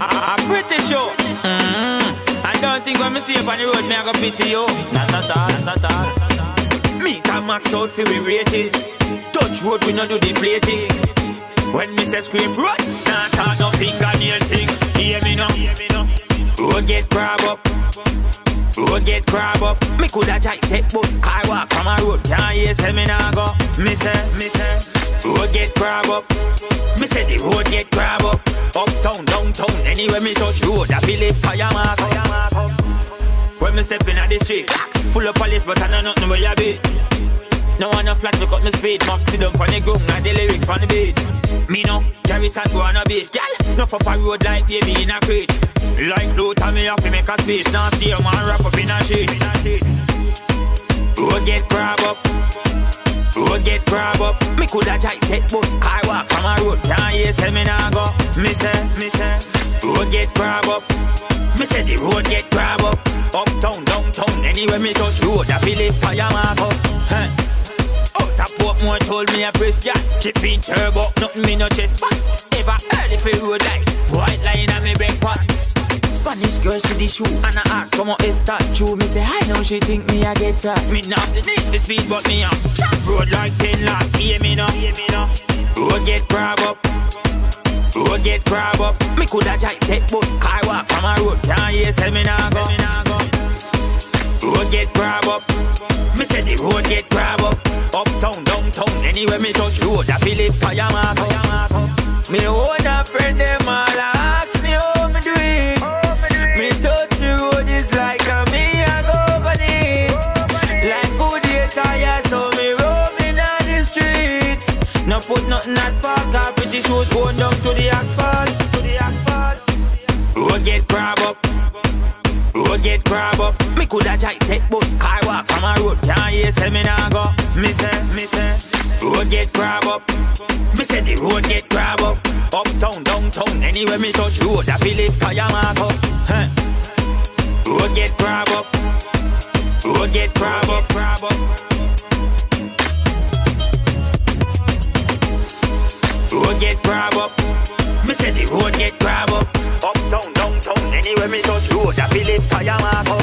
I, I'm pretty sure. Mm-hmm. I don't think when me see you on the road, me I go pity you. Not at all, not at all. Me can max out for we ratings. Touch road, we no do the plating. When me say scream, run, nah talk no finger nail thing. Hear me now, hear me now. Road get grab up. Road get grab up. Me coulda jive take bus. I walk from a road. Can't hear say me nah go. Me say, me say. Road get grab up. Me say the road get grab up. Anywhere me touch road, I feel it fire mark. When me step in at the street, full of police, but I know nothing where you be. No one no flat to cut me speed, mom sit down on the ground and the lyrics on the beat. Me no carry sad go on a beach, gal. No up a road like baby in a crate. Like Luther, me have to make a speech. Now stay man wrap up in a sheet. Road get grab up. Road get grab up. Me coulda jive take bus. I walk from a road. Can't hear say me nah go. Me say, me say. Road get grab up. Me say the road get grab up. Uptown, downtown, anywhere me touch road, I feel it fire mark up. Huh. Out a Portmore told me I press gas. Chip in turbo, nothing me no chest pass. Ever heard if a road like white line on me breakfast. Spanish girl see the shoe and I ask come on it start true Me say I know she think me I get fast Me not the need the speed but me up road like 10 last Hear me now, Road get grab up Road get grab up. Me coulda jive take bus I walk from a road. Can't hear say me nah go, Road get grab up. Me say the road get grab up. Uptown, downtown Anywhere me touch road I feel it fire mark up Me own a friend them all ask No put nothing at fault Car pretty shoes going down to the asphalt. Road get grab up. Road get grab up. Me coulda jive take bus I walk from a road Can't hear say me go. Me say, me say Road get grab up. Me say the road get grab up. Uptown, downtown Anywhere me touch road I feel it fire mark up. Huh. Road get grab up. Road get grab up, grab up Road get crab up. Me say the road get crab up. Uptown, downtown, anywhere me touch road, I feel it fire mark up.